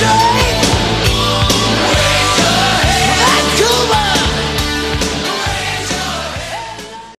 joy.